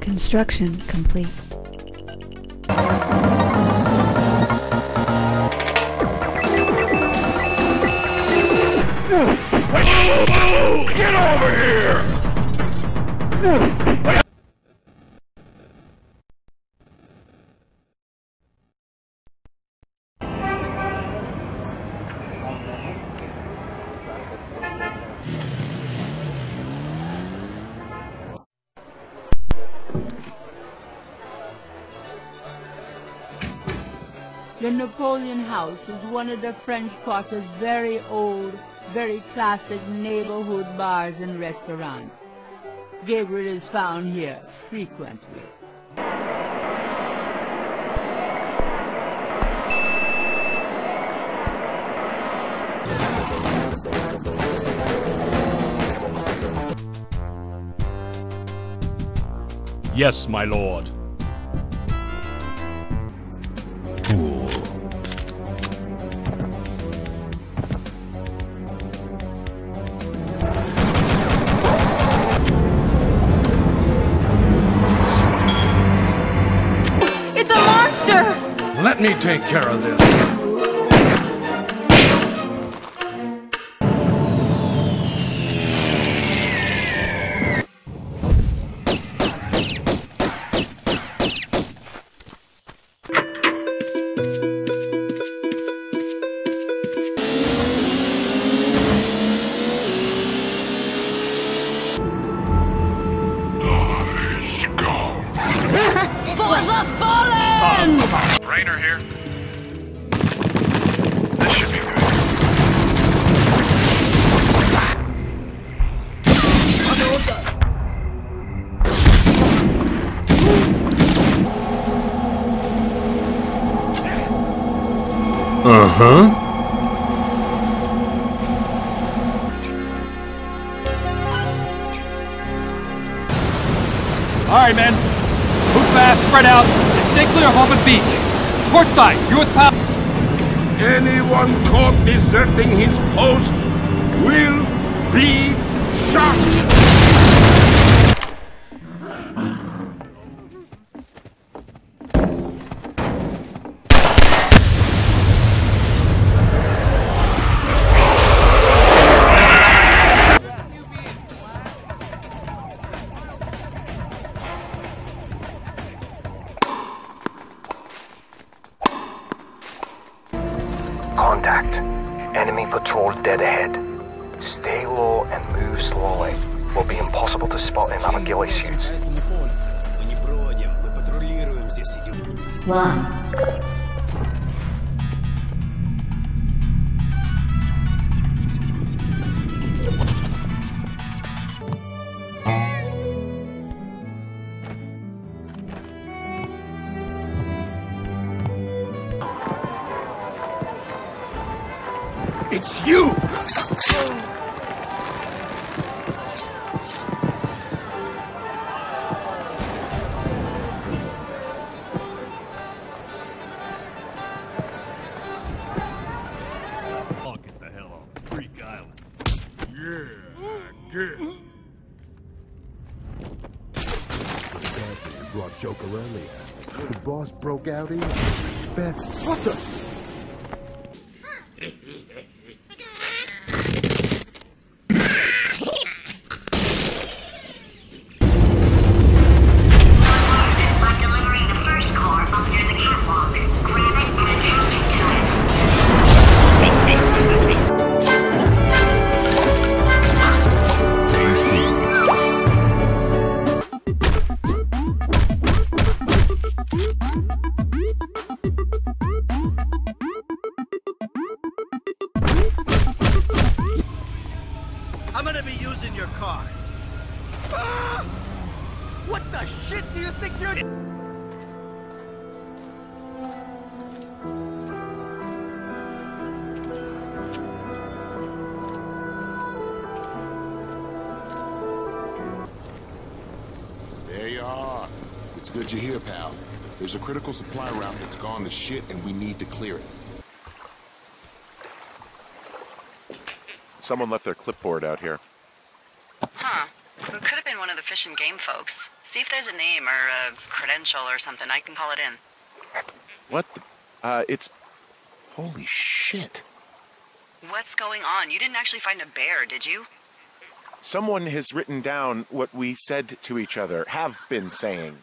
Construction complete. Get over here! The Napoleon House is one of the French Quarter's very old, very classic neighborhood bars and restaurants. Gabriel is found here frequently. Yes, my lord. It's a monster! Let me take care of this. Fallen! Rainer here. This should be good. Uh-huh. All right, men. Move fast, spread out, and stay clear of open beach. Port side, you're with pal. Anyone caught deserting his post will be patrol dead ahead. Stay low and move slowly. Will be impossible to spot in our ghillie suits. One. Guess. You brought Joker earlier. The boss broke out here. Ben, what the? I'm gonna be using your car. Ah! What the shit do you think you're... There you are. It's good you're here, pal. There's a critical supply route that's gone to shit, and we need to clear it. Someone left their clipboard out here. Huh. It could have been one of the fish and game folks. See if there's a name or a credential or something. I can call it in. What? The, uh, it's. Holy shit. What's going on? You didn't actually find a bear, did you? Someone has written down what we said to each other, have been saying.